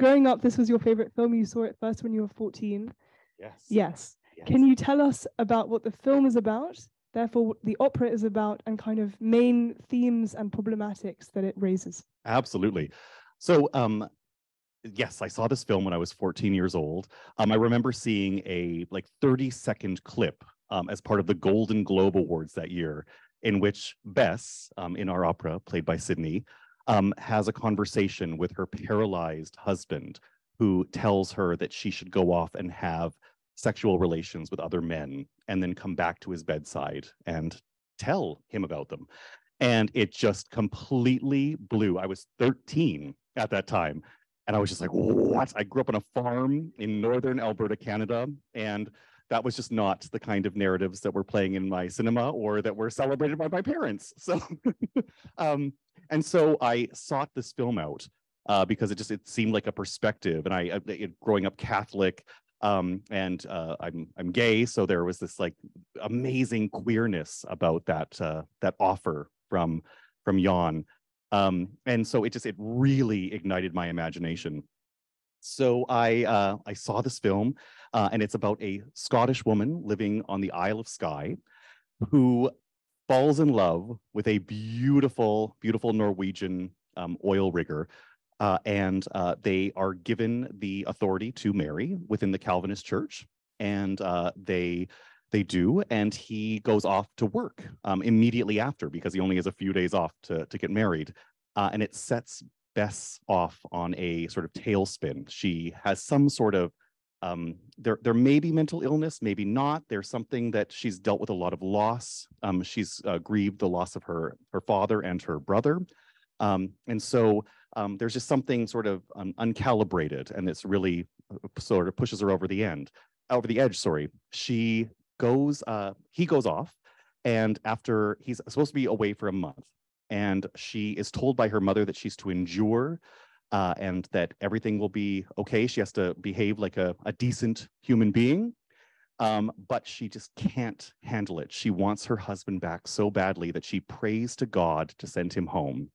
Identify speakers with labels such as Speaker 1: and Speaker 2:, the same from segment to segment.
Speaker 1: growing up, this was your favorite film. You saw it first when you were 14.
Speaker 2: Yes.
Speaker 1: Yes.
Speaker 2: yes.
Speaker 1: Can you tell us about what the film is about, therefore, what the opera is about, and kind of main themes and problematics that it raises?
Speaker 2: Absolutely. So, um, yes, I saw this film when I was 14 years old. Um, I remember seeing a like 30 second clip um, as part of the Golden Globe Awards that year, in which Bess, um, in our opera, played by Sydney, um, has a conversation with her paralyzed husband, who tells her that she should go off and have sexual relations with other men and then come back to his bedside and tell him about them. And it just completely blew. I was 13 at that time. And I was just like, what? I grew up on a farm in northern Alberta, Canada. And that was just not the kind of narratives that were playing in my cinema or that were celebrated by my parents. So, um, and so I sought this film out uh, because it just it seemed like a perspective. And I, I it, growing up Catholic, um, and uh, I'm I'm gay, so there was this like amazing queerness about that uh, that offer from from Jan. Um, and so it just it really ignited my imagination. So I uh, I saw this film, uh, and it's about a Scottish woman living on the Isle of Skye, who falls in love with a beautiful, beautiful Norwegian um, oil rigger, uh, and uh, they are given the authority to marry within the Calvinist Church, and uh, they they do, and he goes off to work um, immediately after because he only has a few days off to to get married, uh, and it sets Bess off on a sort of tailspin. She has some sort of um, there, there may be mental illness, maybe not. There's something that she's dealt with a lot of loss. Um, she's uh, grieved the loss of her her father and her brother, um, and so um, there's just something sort of uncalibrated, and it's really uh, sort of pushes her over the end, over the edge. Sorry, she goes, uh, he goes off, and after he's supposed to be away for a month, and she is told by her mother that she's to endure uh, and that everything will be okay. She has to behave like a, a decent human being, um, but she just can't handle it. She wants her husband back so badly that she prays to God to send him home,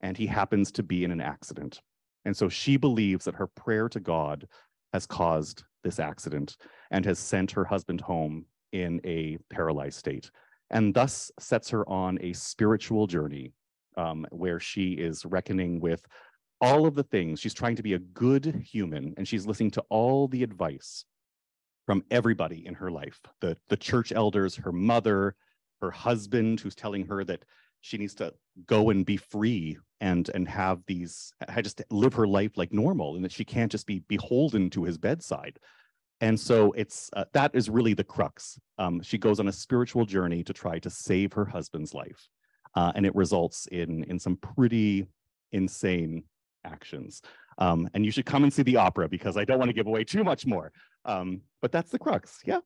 Speaker 2: and he happens to be in an accident. And so she believes that her prayer to God has caused this accident and has sent her husband home in a paralyzed state, and thus sets her on a spiritual journey um, where she is reckoning with all of the things. She's trying to be a good human, and she's listening to all the advice from everybody in her life the, the church elders, her mother, her husband, who's telling her that she needs to go and be free and and have these just live her life like normal and that she can't just be beholden to his bedside and so it's uh, that is really the crux um, she goes on a spiritual journey to try to save her husband's life uh, and it results in in some pretty insane actions. Um, and you should come and see the opera because I don't want to give away too much more. Um, but that's the crux. Yeah.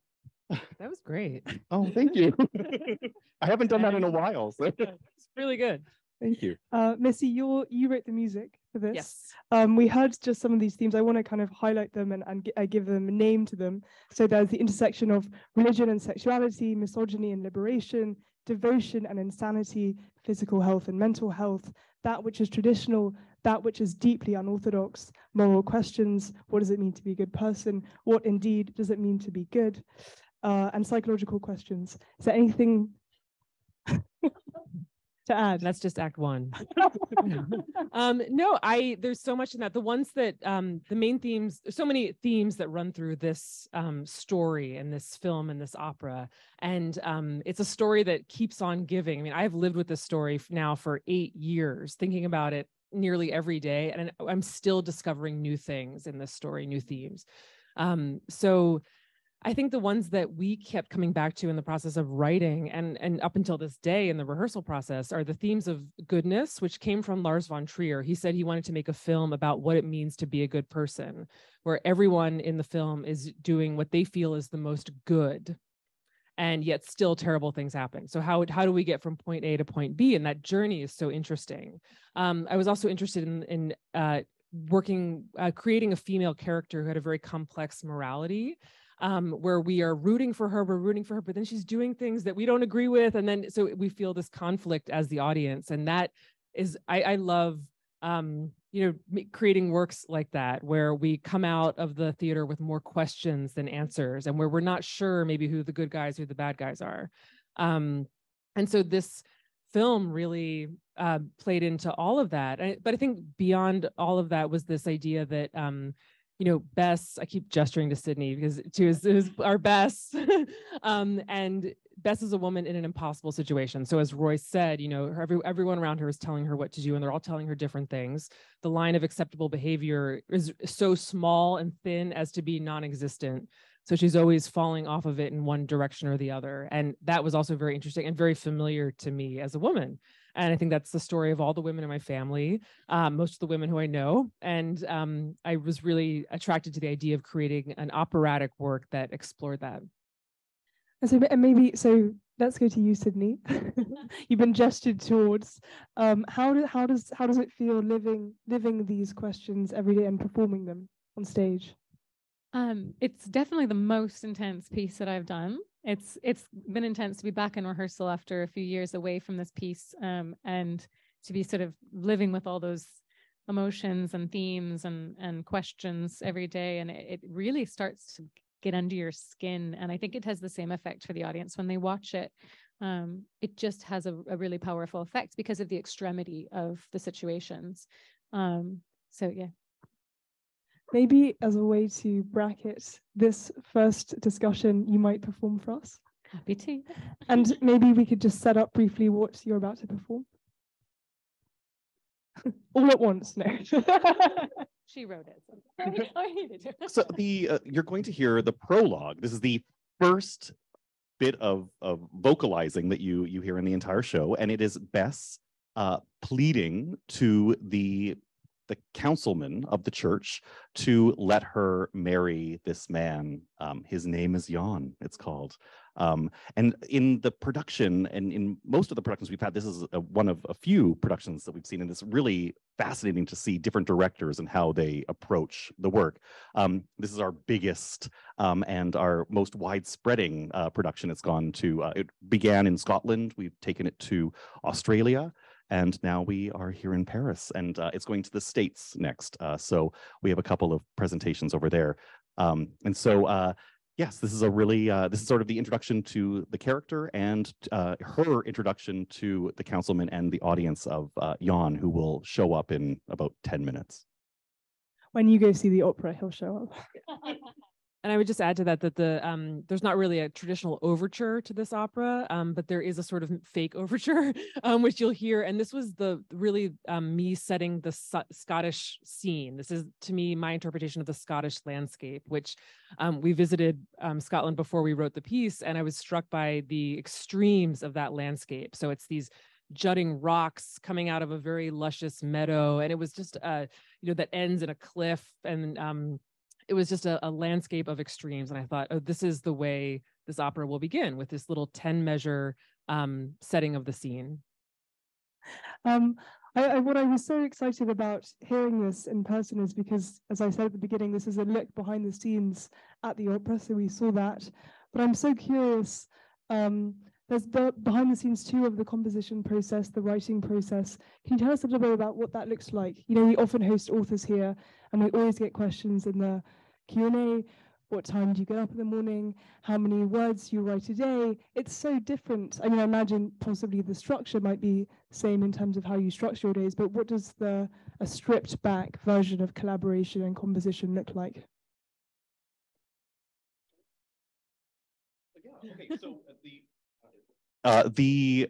Speaker 3: That was great.
Speaker 2: Oh, thank you. I haven't done that in a while. So.
Speaker 3: It's really good.
Speaker 2: Thank you.
Speaker 1: Uh, Missy, you you wrote the music for this.
Speaker 3: Yes.
Speaker 1: Um, we heard just some of these themes. I want to kind of highlight them and, and uh, give them a name to them. So there's the intersection of religion and sexuality, misogyny and liberation, devotion and insanity, physical health and mental health, that which is traditional, that which is deeply unorthodox, moral questions, what does it mean to be a good person, what indeed does it mean to be good, uh, and psychological questions. Is there anything to add?
Speaker 3: That's just act one. um, no, I there's so much in that. The ones that um, the main themes, there's so many themes that run through this um, story and this film and this opera, and um, it's a story that keeps on giving. I mean, I've lived with this story now for eight years, thinking about it nearly every day, and I'm still discovering new things in this story, new themes. Um, so I think the ones that we kept coming back to in the process of writing and, and up until this day in the rehearsal process are the themes of goodness, which came from Lars von Trier. He said he wanted to make a film about what it means to be a good person, where everyone in the film is doing what they feel is the most good and yet still terrible things happen. So how how do we get from point A to point B? And that journey is so interesting. Um, I was also interested in in uh, working uh, creating a female character who had a very complex morality um, where we are rooting for her, we're rooting for her, but then she's doing things that we don't agree with. And then so we feel this conflict as the audience. And that is, I, I love, um, you know creating works like that where we come out of the theater with more questions than answers and where we're not sure maybe who the good guys or the bad guys are um, and so this film really uh, played into all of that I, but i think beyond all of that was this idea that um, you know, Bess, I keep gesturing to Sydney because to was, was our Bess. um, and Bess is a woman in an impossible situation. So as Roy said, you know, her, every, everyone around her is telling her what to do and they're all telling her different things. The line of acceptable behavior is so small and thin as to be non-existent. So she's always falling off of it in one direction or the other. And that was also very interesting and very familiar to me as a woman. And I think that's the story of all the women in my family, um, most of the women who I know. And um, I was really attracted to the idea of creating an operatic work that explored that.
Speaker 1: And so and maybe, so let's go to you, Sydney. You've been gestured towards. Um, how, do, how, does, how does it feel living, living these questions every day and performing them on stage?
Speaker 4: Um, it's definitely the most intense piece that I've done it's it's been intense to be back in rehearsal after a few years away from this piece um, and to be sort of living with all those emotions and themes and and questions every day and it, it really starts to get under your skin and i think it has the same effect for the audience when they watch it um, it just has a, a, really powerful effect because of the extremity of the situations um, so yeah
Speaker 1: maybe as a way to bracket this first discussion, you might perform for us.
Speaker 4: Happy to.
Speaker 1: and maybe we could just set up briefly what you're about to perform. All at once, no.
Speaker 4: she wrote it. So,
Speaker 2: oh, so the uh, you're going to hear the prologue. This is the first bit of, of vocalizing that you you hear in the entire show, and it is Bess uh, pleading to the the councilman of the church to let her marry this man. Um, his name is Jan, it's called. Um, and in the production, and in most of the productions we've had, this is a, one of a few productions that we've seen, and it's really fascinating to see different directors and how they approach the work. Um, this is our biggest um, and our most widespreading uh, production. It's gone to, uh, it began in Scotland, we've taken it to Australia, and now we are here in Paris, and uh, it's going to the States next. Uh, so we have a couple of presentations over there. Um, and so, uh, yes, this is a really, uh, this is sort of the introduction to the character and uh, her introduction to the councilman and the audience of uh, Jan, who will show up in about 10 minutes.
Speaker 1: When you go see the opera, he'll show up.
Speaker 3: And I would just add to that that the um, there's not really a traditional overture to this opera, um, but there is a sort of fake overture, um, which you'll hear. And this was the really um, me setting the Scottish scene. This is to me my interpretation of the Scottish landscape, which um, we visited um, Scotland before we wrote the piece, and I was struck by the extremes of that landscape. So it's these jutting rocks coming out of a very luscious meadow, and it was just uh, you know that ends in a cliff and um, it was just a, a, landscape of extremes. And I thought, oh, this is the way this opera will begin with this little 10 measure um, setting of the scene.
Speaker 1: Um, I, I, what I was so excited about hearing this in person is because, as I said at the beginning, this is a look behind the scenes at the opera, so we saw that. But I'm so curious. Um, there's the behind the scenes too of the composition process, the writing process. Can you tell us a little bit about what that looks like? You know, we often host authors here, and we always get questions in the Q&A. What time do you get up in the morning? How many words you write a day? It's so different. I mean, I imagine possibly the structure might be same in terms of how you structure your days, but what does the a stripped back version of collaboration and composition look like?
Speaker 2: Okay, so uh, the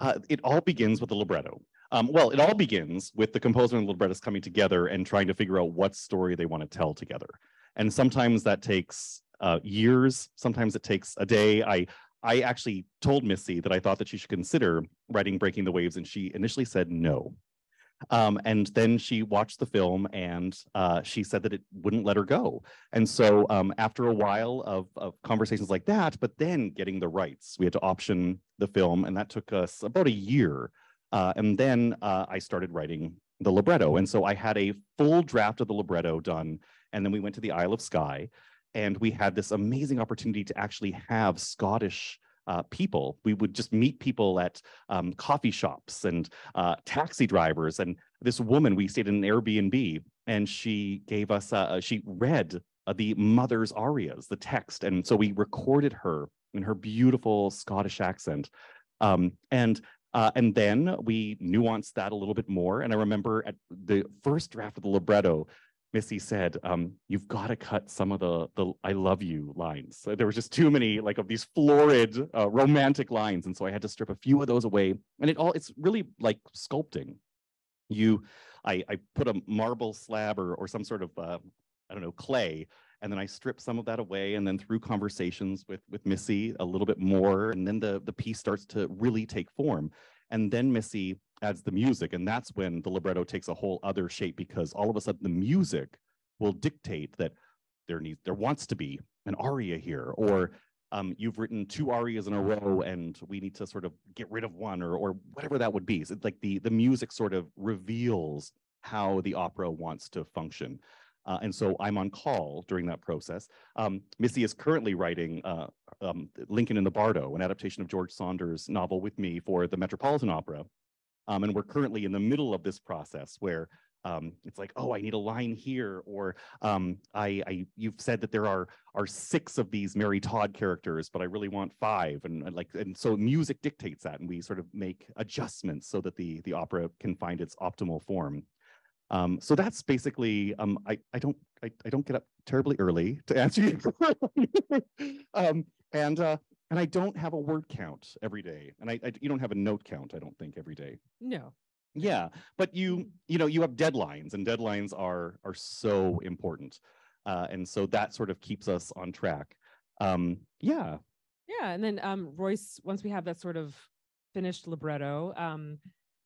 Speaker 2: uh, it all begins with the libretto. Um, well, it all begins with the composer and the librettist coming together and trying to figure out what story they want to tell together. And sometimes that takes uh, years. Sometimes it takes a day. I I actually told Missy that I thought that she should consider writing Breaking the Waves, and she initially said no. Um, and then she watched the film and uh, she said that it wouldn't let her go. And so um, after a while of, of, conversations like that, but then getting the rights, we had to option the film, and that took us about a year. Uh, and then uh, I started writing the libretto. And so I had a full draft of the libretto done. And then we went to the Isle of Skye and we had this amazing opportunity to actually have Scottish uh, people. We would just meet people at um, coffee shops and uh, taxi drivers. And this woman, we stayed in an Airbnb, and she gave us, uh, she read uh, the mother's arias, the text. And so we recorded her in her beautiful Scottish accent. Um, and uh, and then we nuanced that a little bit more. And I remember at the first draft of the libretto, Missy said, um, "You've got to cut some of the the I love you lines." There was just too many like of these florid uh, romantic lines, and so I had to strip a few of those away. And it all it's really like sculpting. You, I, I put a marble slab or or some sort of uh, I don't know clay, and then I strip some of that away, and then through conversations with with Missy a little bit more, and then the the piece starts to really take form. And then Missy adds the music. And that's when the libretto takes a whole other shape because all of a sudden the music will dictate that there needs there wants to be an aria here or um, you've written two arias in a row and we need to sort of get rid of one or, or whatever that would be. So it's like the, the music sort of reveals how the opera wants to function. Uh, and so I'm on call during that process. Um, Missy is currently writing uh, um, Lincoln in the Bardo, an adaptation of George Saunders' novel with me for the Metropolitan Opera. Um, and we're currently in the middle of this process where um, it's like, oh, I need a line here, or um, I, I, you've said that there are are six of these Mary Todd characters, but I really want five, and, and like, and so music dictates that, and we sort of make adjustments so that the the opera can find its optimal form. Um, so that's basically, um, I, I don't, I, I don't get up terribly early to answer you. um, and, uh, and I don't have a word count every day. And I, I, you don't have a note count, I don't think, every day.
Speaker 3: No.
Speaker 2: Yeah, but you, you know, you have deadlines and deadlines are, are so important. Uh, and so that sort of keeps us on track. Um, yeah.
Speaker 3: Yeah. And then um, Royce, once we have that sort of finished libretto, um,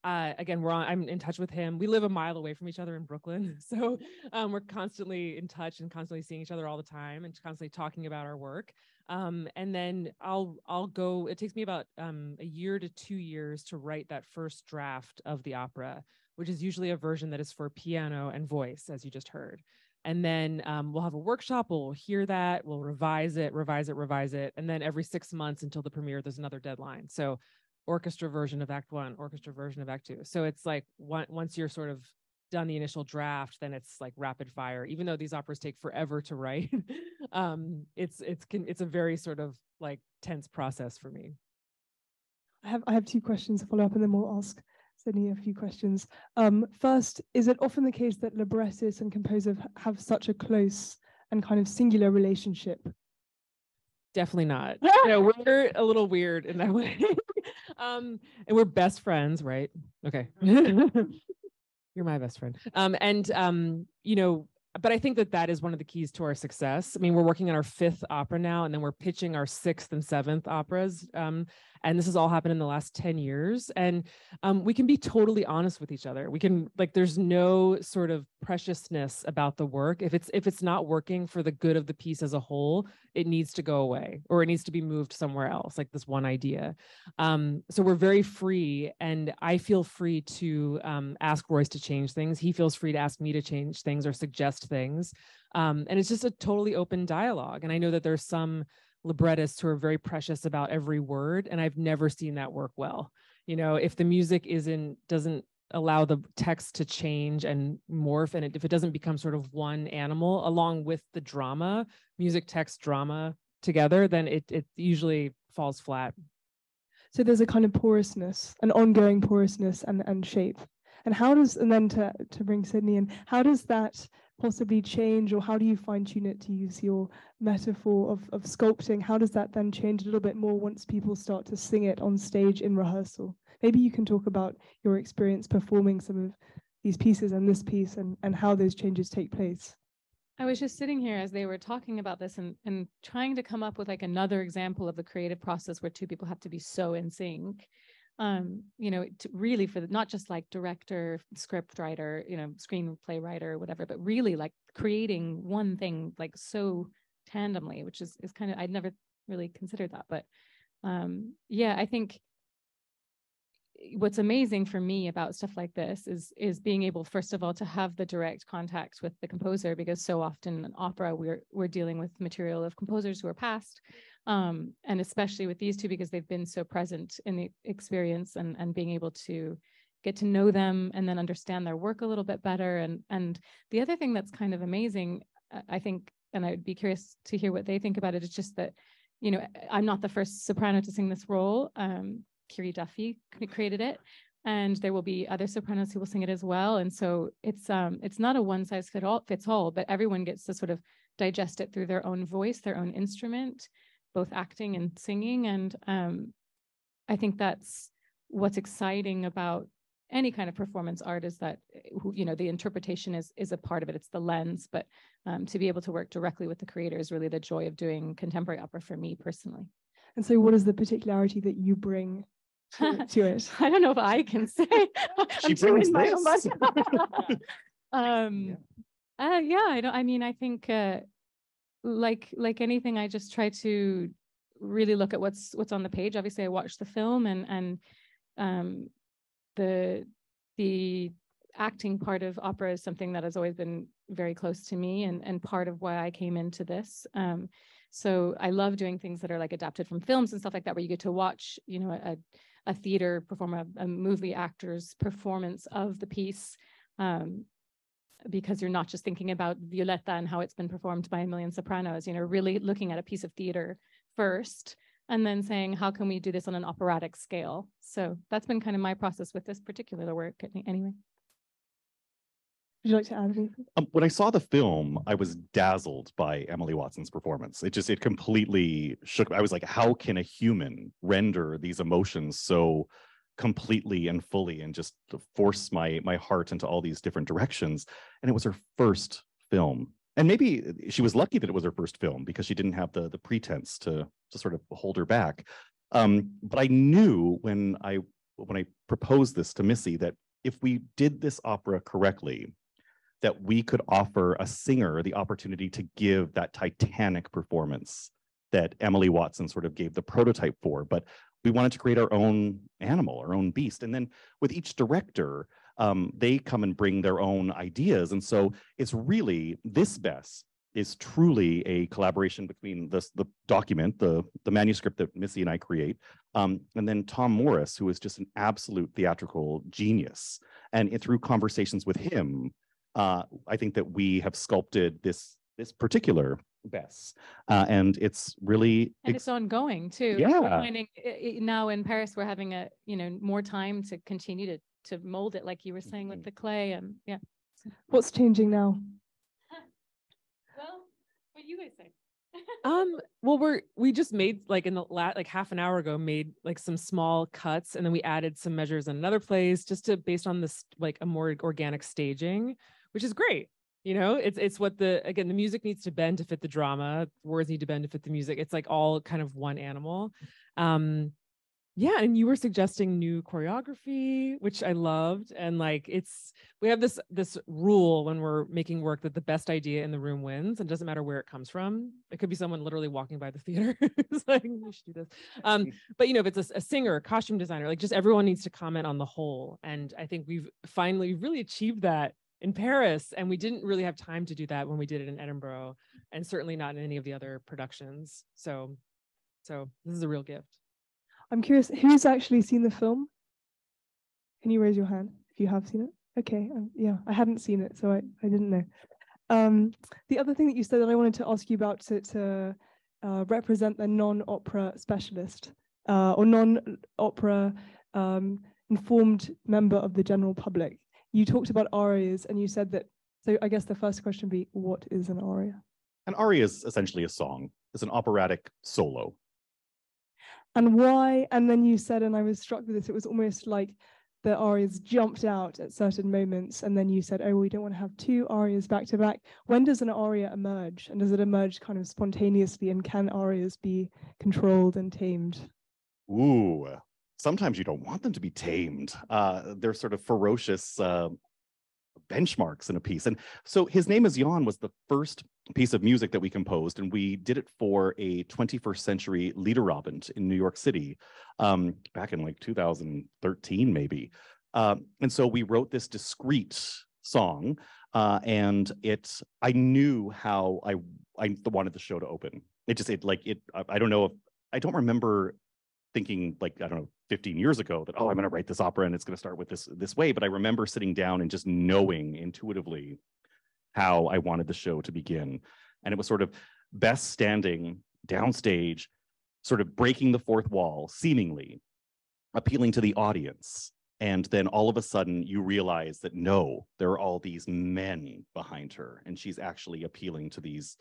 Speaker 3: uh, again, we're on, I'm in touch with him. We live a mile away from each other in Brooklyn. So um, we're constantly in touch and constantly seeing each other all the time and constantly talking about our work. Um, and then I'll, I'll go, it takes me about um, a year to two years to write that first draft of the opera, which is usually a version that is for piano and voice, as you just heard. And then um, we'll have a workshop, we'll hear that, we'll revise it, revise it, revise it. And then every six months until the premiere, there's another deadline. So orchestra version of act one orchestra version of act two so it's like one, once you're sort of done the initial draft then it's like rapid fire even though these operas take forever to write. Um it's it's it's a very sort of like tense process for me.
Speaker 1: I have i have two questions to follow up and then we'll ask Sydney a few questions. Um first is it often the case that librettists and composers have such a close and kind of singular relationship?
Speaker 3: Definitely not. No we're a little weird in that way. Um, and we're best friends, right? Okay. You're my best friend. Um, and um, you know, but I think that that is one of the keys to our success. I mean, we're working on our fifth opera now, and then we're pitching our sixth and seventh operas. Um, and this has all happened in the last 10 years and um, we can be totally honest with each other. We can like there's no sort of preciousness about the work. If it's if it's not working for the good of the piece as a whole it needs to go away or it needs to be moved somewhere else like this one idea. Um, so we're very free and i feel free to um, ask royce to change things. He feels free to ask me to change things or suggest things. Um, and it's just a totally open dialogue and i know that there's some librettists who are very precious about every word and i've never seen that work well. You know if the music isn't doesn't allow the text to change and morph and it, if it doesn't become sort of one animal along with the drama music text drama together then it it usually falls flat.
Speaker 1: So there's a kind of porousness an ongoing porousness and and shape. And how does and then to to bring sydney in how does that possibly change or how do you fine tune it to use your metaphor of, of sculpting? How does that then change a little bit more once people start to sing it on stage in rehearsal? Maybe you can talk about your experience performing some of these pieces and this piece and, and how those changes take place.
Speaker 4: I was just sitting here as they were talking about this and, and trying to come up with like another example of the creative process where two people have to be so in sync um, you know, to really for the, not just like director, script writer, you know, screenplay writer, whatever, but really like creating one thing like so tandemly, which is is kind of I'd never really considered that, but um, yeah, I think what's amazing for me about stuff like this is is being able first of all to have the direct contact with the composer because so often in opera we're we're dealing with material of composers who are past Um, and especially with these two because they've been so present in the experience and and being able to get to know them and then understand their work a little bit better. And and the other thing that's kind of amazing, I think, and I would be curious to hear what they think about it, is just that, you know, I'm not the first soprano to sing this role. Um, Kiera Duffy created it. And there will be other sopranos who will sing it as well. And so it's um it's not a one size fit all fits all, but everyone gets to sort of digest it through their own voice, their own instrument, both acting and singing. And um, I think that's what's exciting about any kind of performance art is that eh, you know the interpretation is is a part of it it's the lens but um, to be able to work directly with the creator is really the joy of doing contemporary opera for me personally
Speaker 1: and so what is the particularity that you bring to, to it
Speaker 4: i don't know if i can say
Speaker 2: she brings this.
Speaker 4: um yeah. Uh, yeah i don't i mean i think uh, like like anything i just try to really look at what's what's on the page obviously i watch the film and and um the the acting part of opera is something that has always been very close to me and and part of why I came into this. Um, so I love doing things that are like adapted from films and stuff like that, where you get to watch, you know, a a theater performer, a, movie actor's performance of the piece. Um, because you're not just thinking about Violetta and how it's been performed by a million sopranos, you know, really looking at a piece of theater first and then saying how can we do this on an operatic scale so that's been kind of my process with this particular work anyway
Speaker 1: would you like to add anything?
Speaker 2: Um, when I saw the film, I was dazzled by Emily Watson's performance. It just it completely shook. I was like, how can a human render these emotions so completely and fully, and just force my my heart into all these different directions? And it was her first film, and maybe she was lucky that it was her first film because she didn't have the the pretense to to sort of hold her back. Um, but I knew when I when I proposed this to Missy that if we did this opera correctly, that we could offer a singer the opportunity to give that titanic performance that Emily Watson sort of gave the prototype for. But we wanted to create our own animal, our own beast. And then with each director, um, they come and bring their own ideas. And so it's really this Bess is truly a collaboration between this, the document, the, the manuscript that Missy and I create, um, and then Tom Morris, who is just an absolute theatrical genius. And it, through conversations with him, uh, I think that we have sculpted this this particular Bess, uh, and it's really
Speaker 4: and it's ongoing too.
Speaker 2: Yeah,
Speaker 4: we're finding now in Paris we're having a you know more time to continue to to mold it like you were saying with mm-hmm. the clay and yeah.
Speaker 1: What's changing now?
Speaker 4: Well what do you guys say
Speaker 3: um well we're we just made like in the last like half an hour ago made like some small cuts and then we added some measures in another place just to based on this like a more organic staging which is great you know? It's it's what the again the music needs to bend to fit the drama words need to bend to fit the music it's like all kind of one animal. Um yeah and you were suggesting new choreography which i loved and like it's we have this this rule when we're making work that the best idea in the room wins and doesn't matter where it comes from it could be someone literally walking by the theater it's like we should do this. Um but you know if it's a, a singer a costume designer like just everyone needs to comment on the whole and i think we've finally really achieved that in paris and we didn't really have time to do that when we did it in edinburgh and certainly not in any of the other productions so so this is a real gift
Speaker 1: I'm curious, who's actually seen the film? Can you raise your hand if you have seen it? Okay, um, yeah, I hadn't seen it, so I, I didn't know. Um, the other thing that you said that I wanted to ask you about to, to uh, represent the non-opera specialist uh, or non-opera um, informed member of the general public. You talked about arias and you said that, so I guess the first question would be, what is an aria?
Speaker 2: An aria is essentially a song. It's an operatic solo.
Speaker 1: And why? And then you said and i was struck with this it was almost like the arias jumped out at certain moments and then you said oh we don't want to have two arias back to back. When does an aria emerge and does it emerge kind of spontaneously and can arias be controlled and tamed?
Speaker 2: Ooh sometimes you don't want them to be tamed uh, they're sort of ferocious uh, benchmarks in a piece. And so his name is Jan was the first piece of music that we composed, and we did it for a 21st century Liederabend in New York City um, back in like 2013, maybe. Um, and so we wrote this discrete song uh, and it I knew how I I wanted the show to open. It just it like it I, I don't know if I don't remember thinking like I don't know 15 years ago that oh I'm going to write this opera and it's going to start with this this way. But I remember sitting down and just knowing intuitively how I wanted the show to begin, and it was sort of best standing downstage, sort of breaking the fourth wall, seemingly appealing to the audience and then all of a sudden you realize that no there are all these men behind her and she's actually appealing to these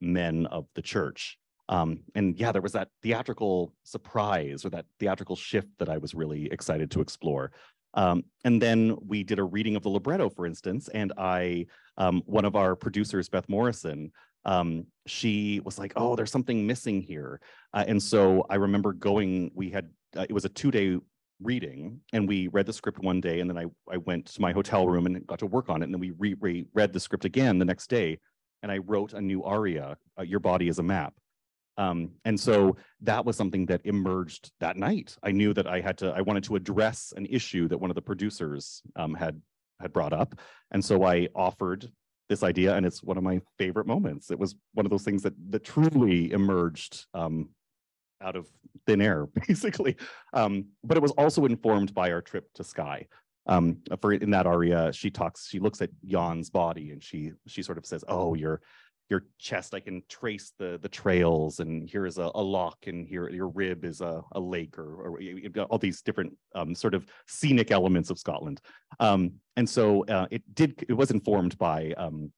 Speaker 2: men of the church um, and yeah there was that theatrical surprise or that theatrical shift that i was really excited to explore um, and then we did a reading of the libretto for instance and i um, one of our producers beth morrison um, she was like oh there's something missing here uh, and so i remember going we had uh, it was a two day reading and we read the script one day and then I, I went to my hotel room and got to work on it and then we re- re- read the script again the next day and I wrote a new aria, uh, Your Body is a Map. Um, and so that was something that emerged that night. I knew that I had to, I wanted to address an issue that one of the producers um, had had brought up. And so I offered this idea and it's one of my favorite moments. It was one of those things that that truly emerged um, out of thin air, basically. Um, but it was also informed by our trip to Skye. Um, for in that aria, she talks, she looks at Jan's body and she she sort of says, "Oh, your your chest, I can trace the the trails, and here is a, a loch, and here your rib is a, a lake, or, or all these different um, sort of scenic elements of Scotland." Um, and so uh, it did. It was informed by um,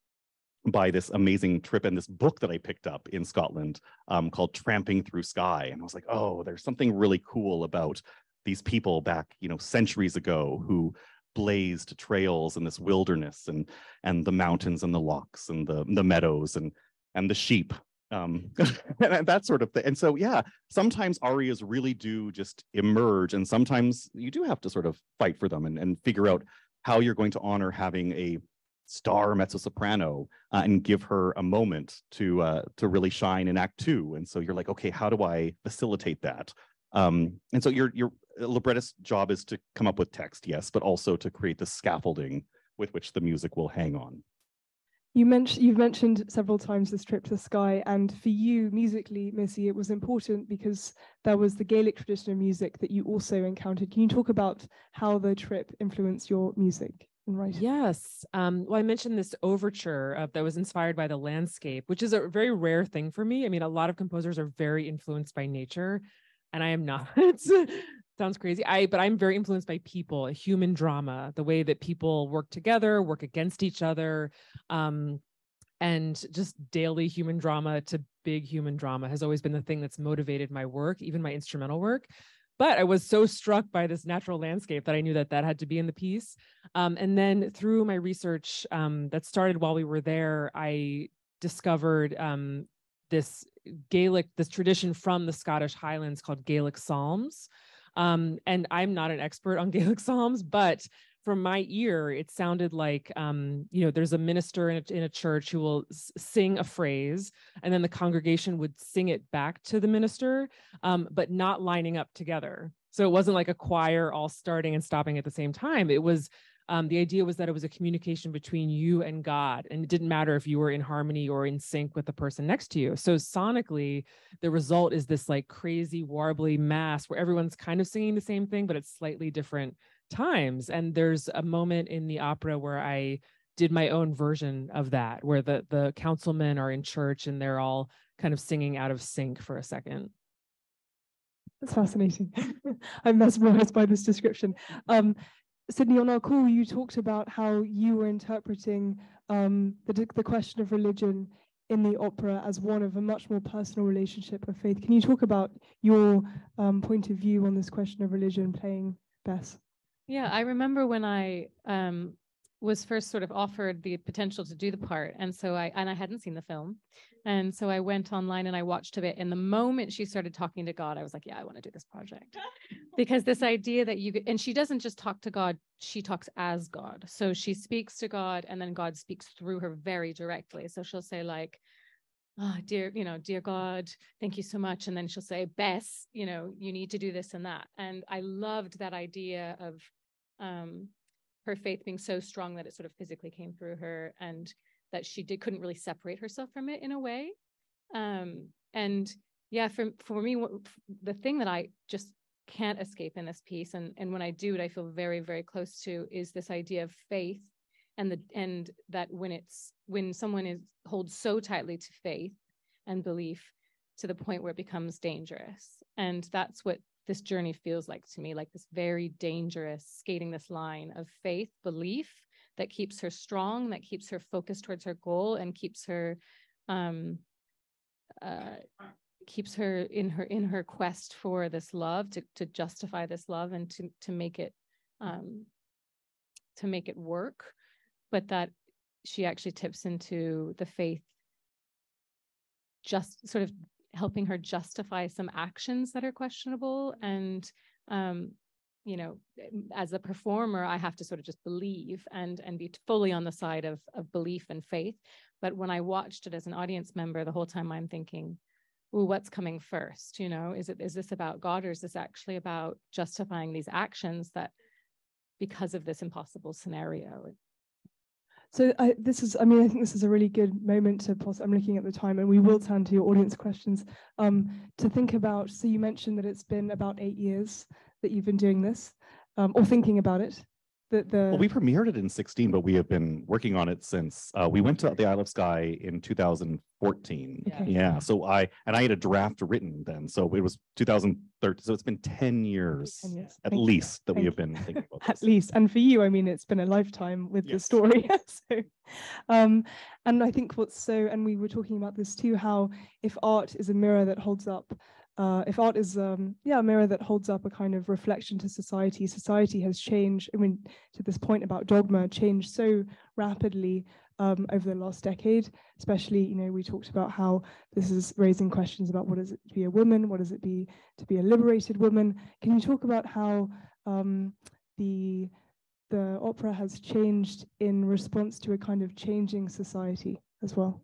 Speaker 2: by this amazing trip and this book that I picked up in Scotland um, called Tramping Through Skye. And I was like, oh, there's something really cool about these people back, you know, centuries ago who blazed trails in this wilderness and and the mountains and the lochs and the the meadows and and the sheep um and that sort of thing. And so yeah sometimes arias really do just emerge and sometimes you do have to sort of fight for them and, and figure out how you're going to honor having a star mezzo soprano uh, and give her a moment to uh, to really shine in act two. And so you're like okay how do i facilitate that? Um, and so your your librettist's job is to come up with text yes but also to create the scaffolding with which the music will hang on
Speaker 1: you mentioned you've mentioned several times this trip to the Skye, and for you musically, Missy, it was important because there was the Gaelic tradition of music that you also encountered. Can you talk about how the trip influenced your music? Right.
Speaker 3: Yes. Um, well, I mentioned this overture uh, that was inspired by the landscape, which is a very rare thing for me. I mean, a lot of composers are very influenced by nature, and I am not. sounds crazy. I but I'm very influenced by people, human drama, the way that people work together, work against each other, um, and just daily human drama to big human drama has always been the thing that's motivated my work, even my instrumental work but I was so struck by this natural landscape that I knew that that had to be in the piece. Um, and then through my research um, that started while we were there, I discovered um, this Gaelic, this tradition from the Scottish Highlands called Gaelic Psalms. Um, and I'm not an expert on Gaelic Psalms, but from my ear, it sounded like, um, you know, there's a minister in a, in a church who will s- sing a phrase, and then the congregation would sing it back to the minister, um, but not lining up together. So it wasn't like a choir all starting and stopping at the same time. It was um, the idea was that it was a communication between you and God, and it didn't matter if you were in harmony or in sync with the person next to you. So sonically, the result is this like crazy warbly mass where everyone's kind of singing the same thing, but it's slightly different times. And there's a moment in the opera where I did my own version of that, where the the councilmen are in church and they're all kind of singing out of sync for a second.
Speaker 1: That's fascinating. I'm mesmerized by this description. Um, Sydney, on our call, you talked about how you were interpreting um, the, the question of religion in the opera as one of a much more personal relationship of faith. Can you talk about your um, point of view on this question of religion playing Bess?
Speaker 4: Yeah, I remember when I um, was first sort of offered the potential to do the part, and so I and I hadn't seen the film, and so I went online and I watched a bit. And the moment she started talking to God, I was like, "Yeah, I want to do this project," because this idea that you and she doesn't just talk to God; she talks as God. So she speaks to God, and then God speaks through her very directly. So she'll say like, oh, dear, you know, dear God, thank you so much. And then she'll say, Bess, you know, you need to do this and that. And I loved that idea of um, her faith being so strong that it sort of physically came through her and that she did couldn't really separate herself from it in a way. Um and yeah for for me the thing that i just can't escape in this piece and and when i do it i feel very very close to is this idea of faith and the and that when it's when someone is holds so tightly to faith and belief to the point where it becomes dangerous. And that's what this journey feels like to me like this very dangerous skating this line of faith belief that keeps her strong that keeps her focused towards her goal and keeps her um uh keeps her in her in her quest for this love to to justify this love and to to make it um to make it work. But that she actually tips into the faith just sort of helping her justify some actions that are questionable and um you know as a performer i have to sort of just believe and and be fully on the side of of belief and faith. But when i watched it as an audience member the whole time i'm thinking well what's coming first? You know is it is this about god or is this actually about justifying these actions that because of this impossible scenario
Speaker 1: so I, this is, I mean, I think this is a really good moment to pause. I'm looking at the time and we will turn to your audience questions um, to think about. So you mentioned that it's been about eight years that you've been doing this um, or thinking about it the, the
Speaker 2: well we premiered it in 16 but we have been working on it since uh, we went to the isle of skye in 2014
Speaker 1: Okay.
Speaker 2: yeah so i and i had a draft written then so it was 2013 so it's been 10 years
Speaker 1: 10 years.
Speaker 2: at
Speaker 1: Thank you.
Speaker 2: least that we have been thinking about
Speaker 1: at least and for you i mean it's been a lifetime with the
Speaker 2: Yes.
Speaker 1: story so um and i think what's so and we were talking about this too how if art is a mirror that holds up uh, if art is um, yeah a mirror that holds up a kind of reflection to society society has changed i mean to this point about dogma changed so rapidly um, over the last decade especially you know we talked about how this is raising questions about what is it to be a woman what does it be to be a liberated woman. Can you talk about how um, the the opera has changed in response to a kind of changing society as well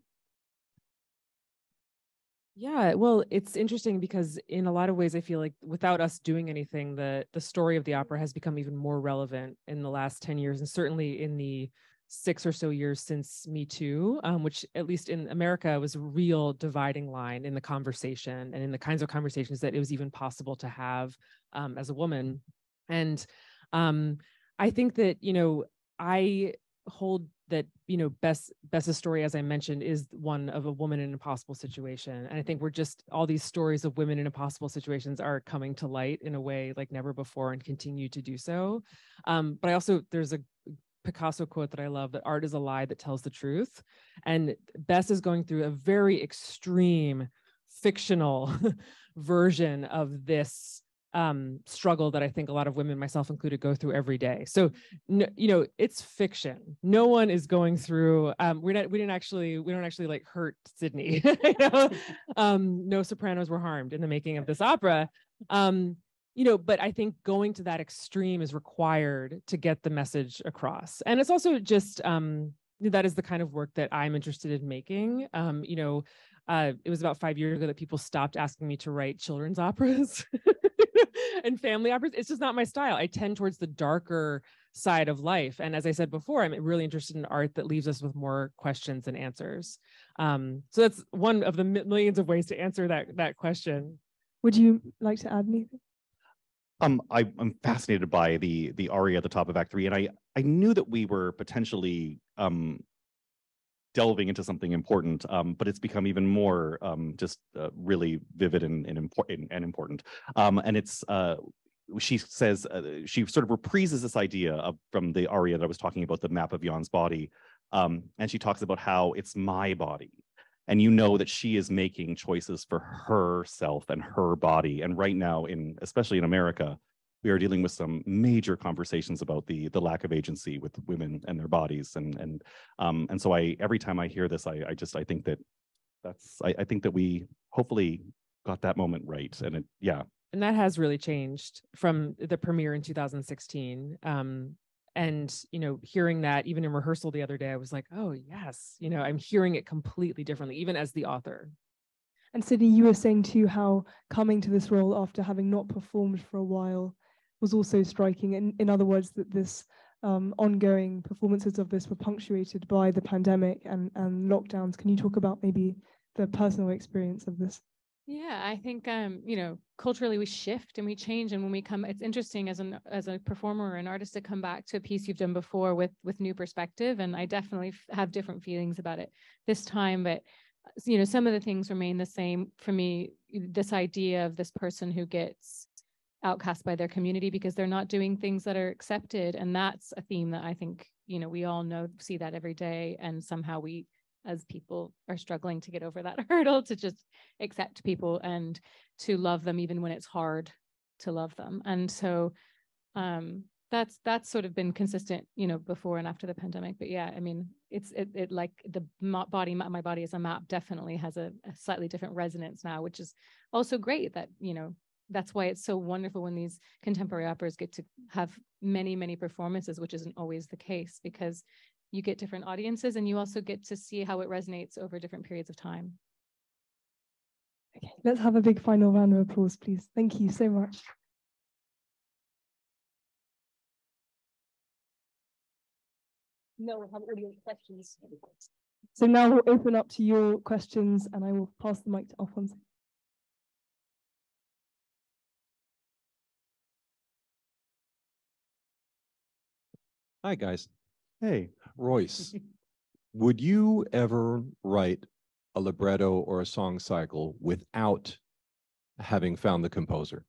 Speaker 3: Yeah, well, it's interesting because in a lot of ways, I feel like without us doing anything, the the story of the opera has become even more relevant in the last ten years, and certainly in the six or so years since Me Too, um, which at least in America was a real dividing line in the conversation and in the kinds of conversations that it was even possible to have um, as a woman. And um, I think that you know I hold that you know Bess Bess's story, as I mentioned, is one of a woman in an impossible situation, and I think we're just all these stories of women in impossible situations are coming to light in a way like never before, and continue to do so. Um, but I also there's a Picasso quote that I love that art is a lie that tells the truth, and Bess is going through a very extreme fictional version of this um struggle that i think a lot of women myself included go through every day. So no, you know it's fiction. No one is going through um we're not we didn't actually we don't actually like hurt sydney you know? Um no sopranos were harmed in the making of this opera. Um you know but i think going to that extreme is required to get the message across. And it's also just um that is the kind of work that i'm interested in making. Um you know uh, it was about five years ago that people stopped asking me to write children's operas and family operas. It's just not my style. I tend towards the darker side of life. And as I said before, I'm really interested in art that leaves us with more questions and answers. Um, so that's one of the millions of ways to answer that that question.
Speaker 1: would you like to add anything
Speaker 2: Um, I, I'm fascinated by the the aria at the top of Act Three, and I I knew that we were potentially um, delving into something important, um, but it's become even more um, just uh, really vivid and, and important and important. Um, and it's uh, she says uh, she sort of reprises this idea of from the aria that I was talking about, the map of Jan's body, um, and she talks about how it's my body. And you know that she is making choices for herself and her body. And right now, in especially in America, we are dealing with some major conversations about the the lack of agency with women and their bodies. And and um and so i every time i hear this i i just i think that that's i, I think that we hopefully got that moment right. And it yeah.
Speaker 3: And that has really changed from the premiere in 2016 um and you know hearing that even in rehearsal the other day i was like oh yes. You know i'm hearing it completely differently even as the author.
Speaker 1: And sydney you were saying too how coming to this role after having not performed for a while was also striking in, in other words that this um, ongoing performances of this were punctuated by the pandemic and, and lockdowns. Can you talk about maybe the personal experience of this?
Speaker 4: Yeah, I think um, you know, culturally we shift and we change, and when we come, it's interesting as an as a performer or an artist to come back to a piece you've done before with with new perspective, and I definitely have different feelings about it this time. But you know, some of the things remain the same for me. This idea of this person who gets outcast by their community because they're not doing things that are accepted, and that's a theme that I think you know we all know see that every day, and somehow we as people are struggling to get over that hurdle to just accept people and to love them even when it's hard to love them. And so um that's that's sort of been consistent you know before and after the pandemic. But yeah i mean it's it, it like the body my body as a map definitely has a, a slightly different resonance now which is also great that you know that's why it's so wonderful when these contemporary operas get to have many many performances which isn't always the case because you get different audiences and you also get to see how it resonates over different periods of time.
Speaker 1: Okay, let's have a big final round of applause, please. Thank you so much.
Speaker 5: No, we haven't really questions.
Speaker 1: So now we'll open up to your questions and I will pass the mic to Alfonso.
Speaker 6: Hi, guys.
Speaker 2: Hey.
Speaker 6: Royce, would you ever write a libretto or a song cycle without having found the composer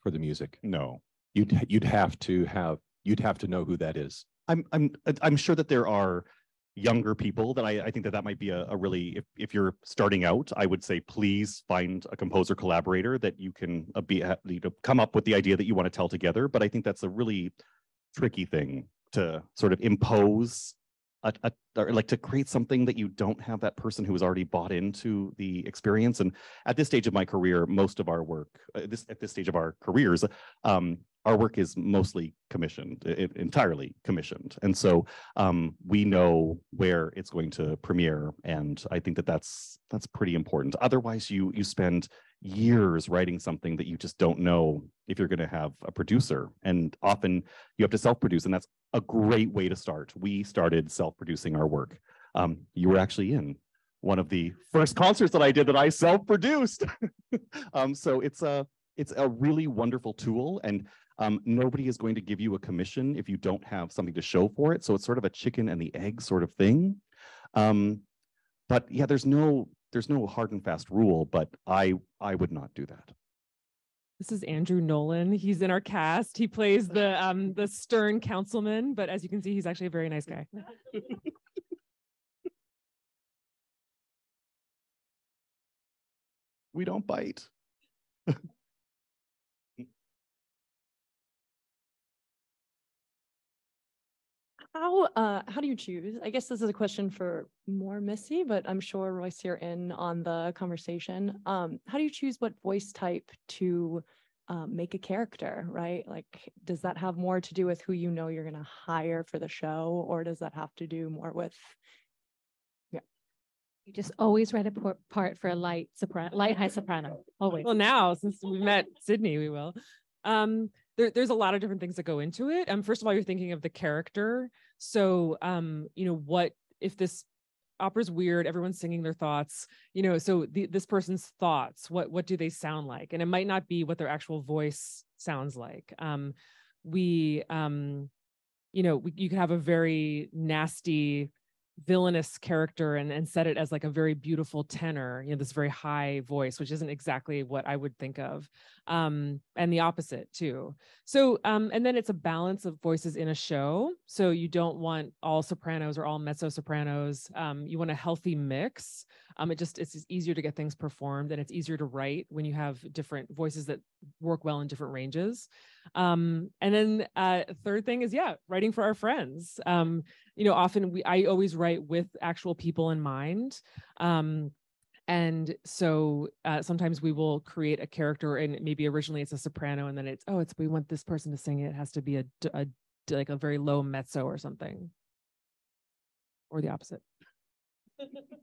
Speaker 6: for the music?
Speaker 2: No.
Speaker 6: You'd you'd have to have you'd have to know who that is.
Speaker 2: I'm I'm I'm sure that there are younger people that I, I think that that might be a, a really if, if you're starting out i would say please find a composer collaborator that you can uh, be you know, come up with the idea that you want to tell together but i think that's a really tricky thing to sort of impose a, a, or like to create something that you don't have that person who has already bought into the experience. And at this stage of my career, most of our work, uh, this at this stage of our careers, um, our work is mostly commissioned, it, entirely commissioned, and so um, we know where it's going to premiere, and I think that that's that's pretty important. Otherwise, you you spend years writing something that you just don't know if you're going to have a producer. And often you have to self-produce and that's a great way to start. We started self-producing our work. Um, you were actually in one of the first concerts that i did that i self-produced. Um, so it's a it's a really wonderful tool and um, nobody is going to give you a commission if you don't have something to show for it. So it's sort of a chicken and the egg sort of thing. Um, but yeah there's no there's no hard and fast rule, but I I would not do that.
Speaker 3: This is Andrew Nolan. He's in our cast. He plays the um the stern councilman, but as you can see, he's actually a very nice guy.
Speaker 2: we don't bite.
Speaker 5: how uh, how do you choose? I guess this is a question for more Missy, but I'm sure Royce, you're in on the conversation. Um, how do you choose what voice type to um, make a character? Right? Like, does that have more to do with who you know you're going to hire for the show, or does that have to do more with?
Speaker 4: Yeah, you just always write a part for a light soprano, light high soprano. Always.
Speaker 3: Well, now since we met Sydney, we will. Um, there, there's a lot of different things that go into it. Um, first of all, you're thinking of the character. So, um, you know, what if this opera's weird? Everyone's singing their thoughts. You know, so the, this person's thoughts, what what do they sound like? And it might not be what their actual voice sounds like. Um, we, um, you know, we, you could have a very nasty villainous character and, and set it as like a very beautiful tenor, you know, this very high voice, which isn't exactly what I would think of. Um, and the opposite too. So, um, and then it's a balance of voices in a show. So you don't want all sopranos or all mezzo sopranos. Um, you want a healthy mix. Um, it just it's easier to get things performed and it's easier to write when you have different voices that work well in different ranges. Um, and then uh, third thing is yeah, writing for our friends. Um, you know, often we I always write with actual people in mind. Um, and so uh, sometimes we will create a character and maybe originally it's a soprano and then it's oh it's we want this person to sing it, it has to be a, a like a very low mezzo or something. Or the opposite.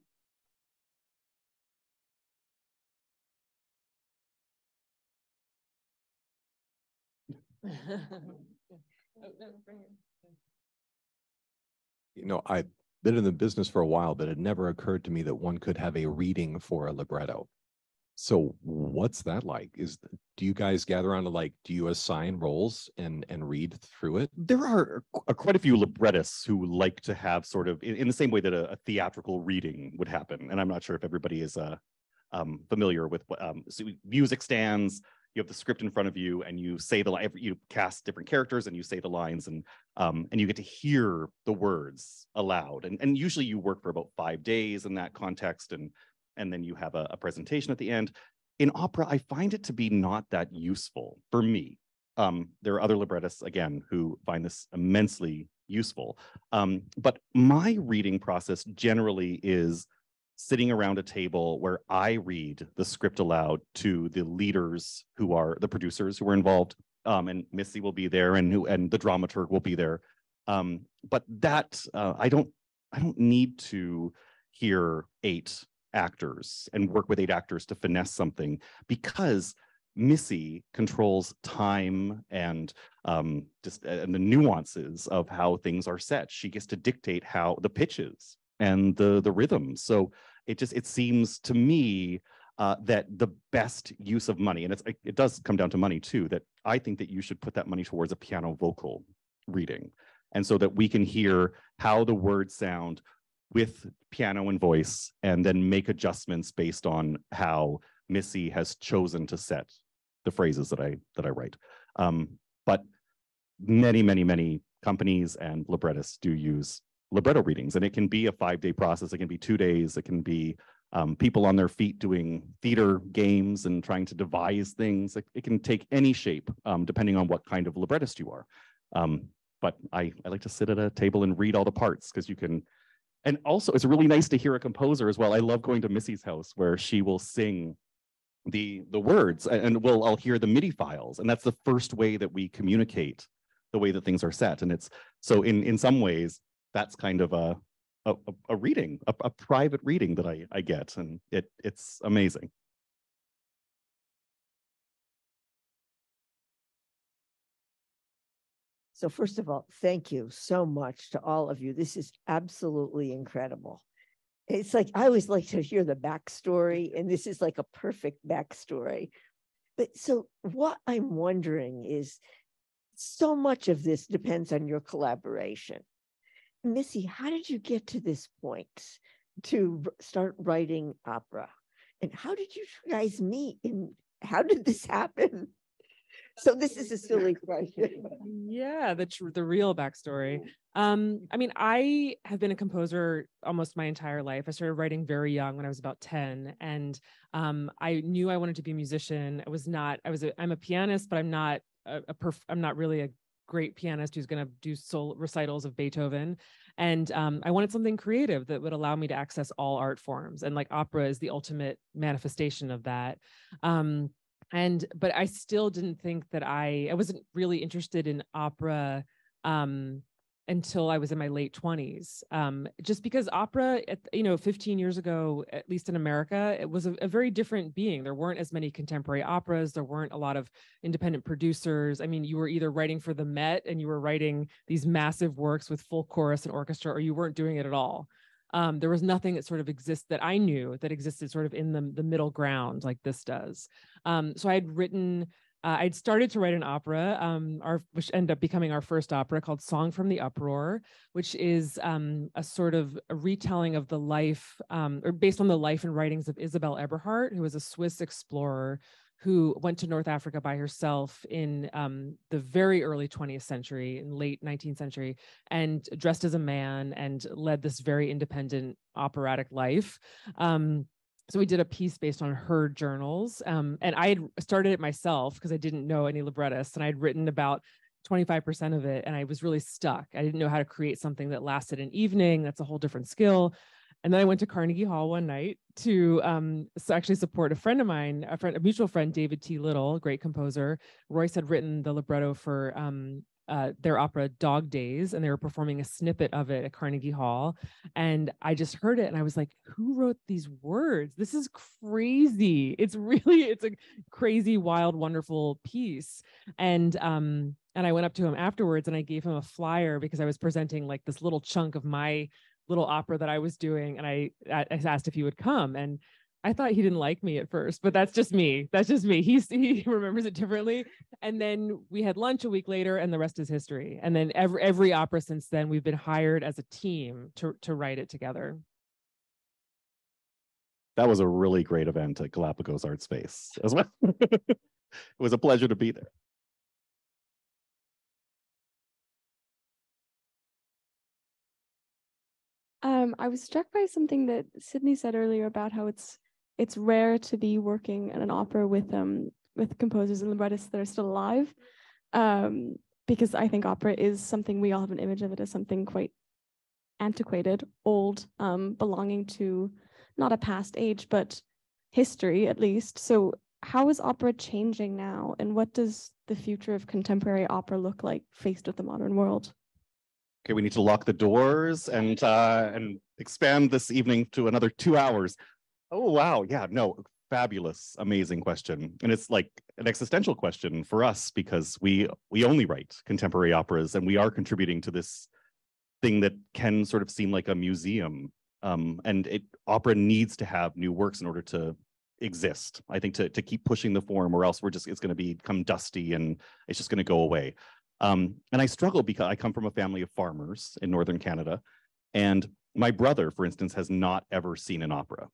Speaker 3: Oh, no,
Speaker 6: You know, I've been in the business for a while, but it never occurred to me that one could have a reading for a libretto. So what's that like? Is do you guys gather around to like do you assign roles and and read through it?
Speaker 2: There are uh, quite a few librettists who like to have sort of in, in the same way that a, a theatrical reading would happen. And I'm not sure if everybody is uh, um, familiar with um, music stands. You have the script in front of you, and you say the li- you cast different characters, and you say the lines, and um, and you get to hear the words aloud. And and usually you work for about five days in that context, and and then you have a, a presentation at the end. In opera, I find it to be not that useful for me. Um, there are other librettists again who find this immensely useful. Um, but my reading process generally is sitting around a table where I read the script aloud to the leaders who are the producers who are involved. Um, and Missy will be there and who and the dramaturg will be there. Um, but that uh, I don't I don't need to hear eight actors and work with eight actors to finesse something because Missy controls time and um, just and the nuances of how things are set. She gets to dictate how the pitches and the the rhythms. So it just it seems to me uh, that the best use of money, and it's it does come down to money too. That I think that you should put that money towards a piano vocal reading, and so that we can hear how the words sound with piano and voice, and then make adjustments based on how Missy has chosen to set the phrases that I that I write. Um, but many, many, many companies and librettists do use libretto readings, and it can be a five-day process. It can be two days. It can be um, people on their feet doing theater games and trying to devise things. It, it can take any shape, um, depending on what kind of librettist you are. Um, but I, I like to sit at a table and read all the parts because you can. And also, it's really nice to hear a composer as well. I love going to Missy's house where she will sing the the words and we'll I'll hear the MIDI files and that's the first way that we communicate the way that things are set and it's so in in some ways that's kind of a a, a- reading a, a private reading that I I get and it it's amazing.
Speaker 7: So first of all, thank you so much to all of you. This is absolutely incredible. It's like I always like to hear the backstory, and this is like a perfect backstory. But so what I'm wondering is so much of this depends on your collaboration. Missy, how did you get to this point to start writing opera? And how did you guys meet? And how did this happen? So this is a silly question.
Speaker 3: yeah the tr- the real backstory um i mean i have been a composer almost my entire life i started writing very young when i was about 10 and um i knew i wanted to be a musician i was not i was a, i'm a pianist but i'm not a, a perf- i'm not really a great pianist who's going to do soul recitals of beethoven and um, i wanted something creative that would allow me to access all art forms and like opera is the ultimate manifestation of that um and but i still didn't think that i i wasn't really interested in opera um until i was in my late 20s um just because opera at, you know 15 years ago at least in america it was a, a very different being. There weren't as many contemporary operas. There weren't a lot of independent producers. I mean you were either writing for the met and you were writing these massive works with full chorus and orchestra or you weren't doing it at all. Um, there was nothing that sort of exists that I knew that existed sort of in the, the middle ground like this does. Um, so I had written, uh, I'd started to write an opera, um, our, which ended up becoming our first opera called Song from the Uproar, which is um, a sort of a retelling of the life, um, or based on the life and writings of Isabelle Eberhardt, who was a Swiss explorer who went to North Africa by herself in um, the very early 20th century, in late 19th century, and dressed as a man and led this very independent operatic life. Um, so we did a piece based on her journals, um, and I had started it myself because I didn't know any librettists, and I had written about 25% of it, and I was really stuck. I didn't know how to create something that lasted an evening. That's a whole different skill. And then I went to Carnegie Hall one night to um, actually support a friend of mine, a friend, a mutual friend, David T. Little, great composer. Royce had written the libretto for um, uh, their opera Dog Days, and they were performing a snippet of it at Carnegie Hall. And I just heard it, and I was like, "Who wrote these words? This is crazy! It's really, it's a crazy, wild, wonderful piece." And um, and I went up to him afterwards, and I gave him a flyer because I was presenting like this little chunk of my little opera that I was doing, and I I asked if he would come, and I thought he didn't like me at first, but that's just me. That's just me. He's he remembers it differently. And then we had lunch a week later, and the rest is history. And then every every opera since then, we've been hired as a team to to write it together.
Speaker 2: That was a really great event at Galapagos Art Space as well. it was a pleasure to be there.
Speaker 8: Um, I was struck by something that Sydney said earlier about how it's it's rare to be working in an opera with um with composers and librettists that are still alive um because i think opera is something we all have an image of it as something quite antiquated old um belonging to not a past age but history at least. So how is opera changing now and what does the future of contemporary opera look like faced with the modern world?
Speaker 2: Okay we need to lock the doors and uh and expand this evening to another two hours Oh, wow. Yeah, no, fabulous, amazing question. And it's like an existential question for us because we we only write contemporary operas and we are contributing to this thing that can sort of seem like a museum. Um, and it opera needs to have new works in order to exist. I think to to keep pushing the form, or else we're just it's going to become dusty and it's just going to go away. Um, and I struggle because I come from a family of farmers in northern Canada, and my brother, for instance, has not ever seen an opera.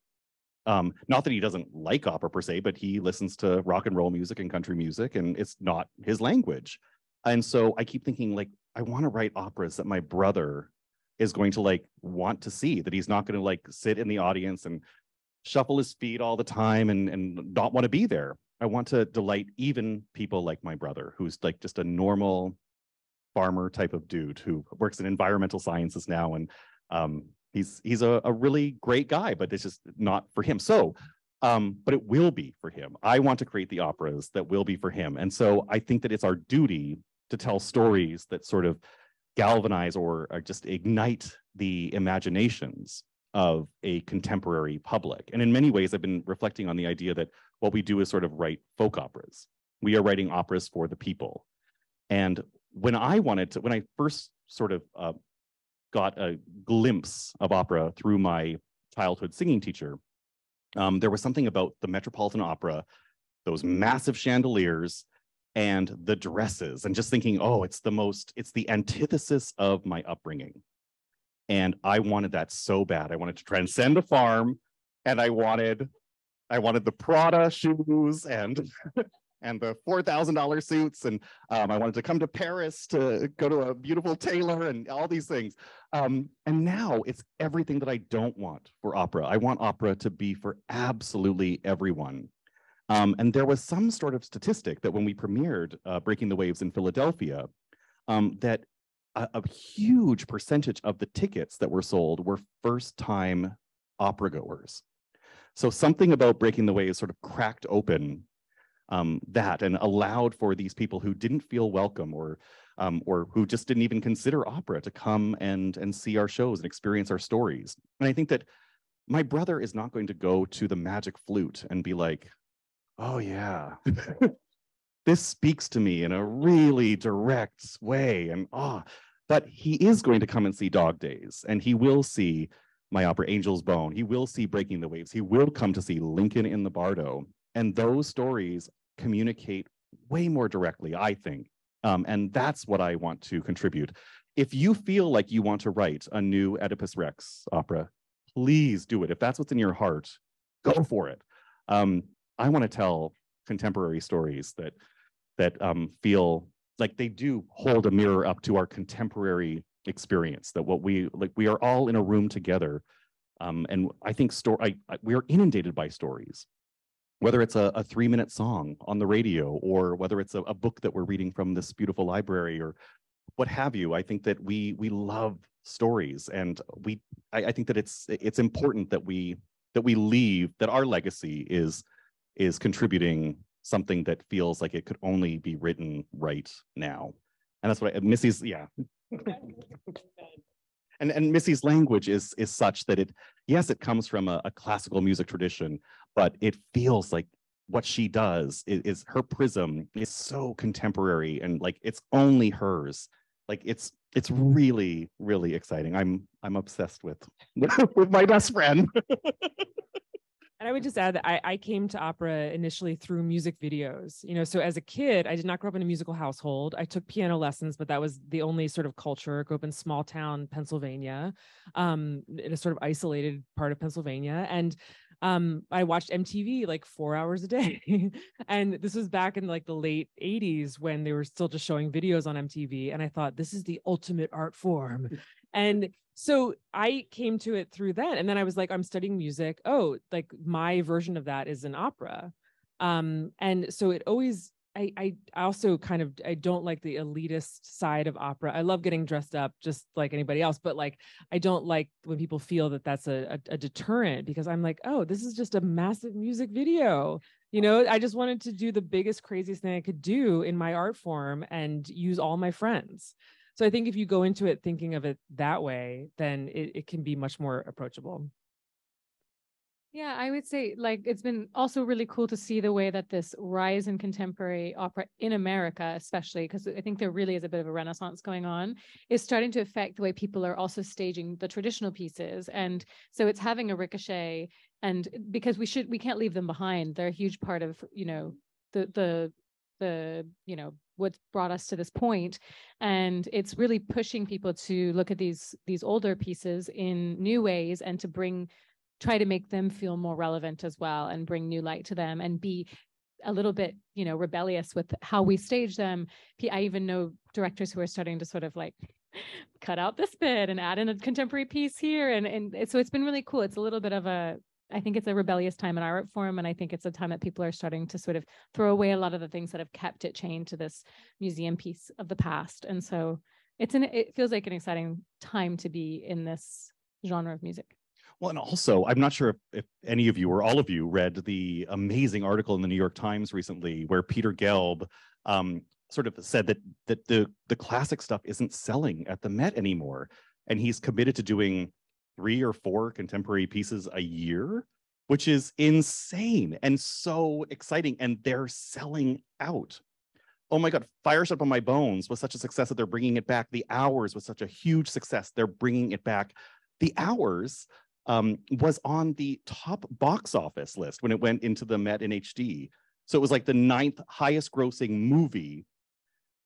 Speaker 2: Um, not that he doesn't like opera per se, but he listens to rock and roll music and country music, and it's not his language. And so I keep thinking, like, I want to write operas that my brother is going to like want to see, that he's not going to like sit in the audience and shuffle his feet all the time and, and not want to be there. I want to delight even people like my brother, who's like just a normal farmer type of dude who works in environmental sciences now and um, he's he's a, a really great guy, but it's just not for him. So, um, but it will be for him. I want to create the operas that will be for him, and so I think that it's our duty to tell stories that sort of galvanize or, or just ignite the imaginations of a contemporary public. And in many ways, I've been reflecting on the idea that what we do is sort of write folk operas. We are writing operas for the people. And when I wanted to, when I first sort of uh, got a glimpse of opera through my childhood singing teacher. Um, there was something about the Metropolitan Opera, those massive chandeliers and the dresses, and just thinking, oh, it's the most, it's the antithesis of my upbringing. And I wanted that so bad. I wanted to transcend a farm and I wanted, I wanted the Prada shoes and and the $4,000 suits. And um, I wanted to come to Paris to go to a beautiful tailor and all these things. Um, and now it's everything that I don't want for opera. I want opera to be for absolutely everyone. Um, and there was some sort of statistic that when we premiered uh, Breaking the Waves in Philadelphia, um, that a, a huge percentage of the tickets that were sold were first time opera goers. So something about Breaking the Waves sort of cracked open um, that and allowed for these people who didn't feel welcome or um, or who just didn't even consider opera to come and and see our shows and experience our stories. And I think that my brother is not going to go to the magic flute and be like, "Oh yeah, this speaks to me in a really direct way," and ah. Oh. But he is going to come and see Dog Days, and he will see my opera Angel's Bone. He will see Breaking the Waves. He will come to see Lincoln in the Bardo. And those stories communicate way more directly, I think. Um, and that's what I want to contribute. If you feel like you want to write a new Oedipus Rex opera, please do it. If that's what's in your heart, go for it. Um, I want to tell contemporary stories that that um, feel like they do hold a mirror up to our contemporary experience. That what we like, we are all in a room together, um, and I think story. we are inundated by stories whether it's a, a three minute song on the radio or whether it's a, a book that we're reading from this beautiful library or what have you i think that we we love stories and we I, I, think that it's it's important that we that we leave that our legacy is is contributing something that feels like it could only be written right now And that's what I, Missy's, yeah. and and Missy's language is is such that it, yes, it comes from a, a classical music tradition, but it feels like what she does is, is her prism is so contemporary and like it's only hers. Like it's it's really really exciting. I'm I'm obsessed with with my best friend.
Speaker 3: And I would just add that I, I came to opera initially through music videos. You know, so as a kid, I did not grow up in a musical household. I took piano lessons, but that was the only sort of culture. I grew up in small town Pennsylvania, um, in a sort of isolated part of Pennsylvania. And um, I watched MTV like four hours a day. and this was back in like the late 80s when they were still just showing videos on MTV. And I thought, this is the ultimate art form. and so I came to it through that. And then I was like, I'm studying music. Oh, like my version of that is an opera. Um, and so it always I, I also kind of I don't like the elitist side of opera. I love getting dressed up just like anybody else, but like I don't like when people feel that that's a, a, a deterrent because I'm like, oh, this is just a massive music video. You know, I just wanted to do the biggest, craziest thing I could do in my art form and use all my friends. So I think if you go into it thinking of it that way, then it, it can be much more approachable.
Speaker 4: Yeah, I would say like it's been also really cool to see the way that this rise in contemporary opera in America, especially because I think there really is a bit of a renaissance going on, is starting to affect the way people are also staging the traditional pieces. And so it's having a ricochet and because we should we can't leave them behind. They're a huge part of, you know, the the the you know what brought us to this point and it's really pushing people to look at these these older pieces in new ways and to bring try to make them feel more relevant as well and bring new light to them and be a little bit you know rebellious with how we stage them i even know directors who are starting to sort of like cut out this bit and add in a contemporary piece here and and so it's been really cool it's a little bit of a I think it's a rebellious time in our art form. And I think it's a time that people are starting to sort of throw away a lot of the things that have kept it chained to this museum piece of the past. And so it's an, it feels like an exciting time to be in this genre of music.
Speaker 2: Well, and also, I'm not sure if, if, any of you or all of you read the amazing article in the New York Times recently where Peter Gelb um, sort of said that that the the classic stuff isn't selling at the Met anymore, and he's committed to doing three or four contemporary pieces a year, which is insane and so exciting. And they're selling out. Oh my God, Fire Shut Up on My Bones was such a success that they're bringing it back. The Hours was such a huge success. They're bringing it back. The Hours um, was on the top box office list when it went into the Met in HD. So it was like the ninth highest grossing movie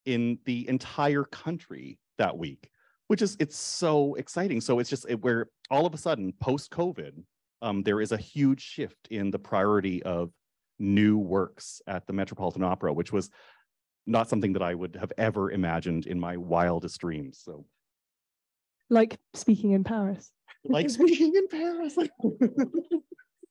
Speaker 2: in the entire country that week which is it's so exciting. So it's just it, where all of a sudden post COVID, um, there is a huge shift in the priority of new works at the Metropolitan Opera, which was not something that I would have ever imagined in my wildest dreams. So,
Speaker 1: like speaking in Paris.
Speaker 2: like speaking in Paris.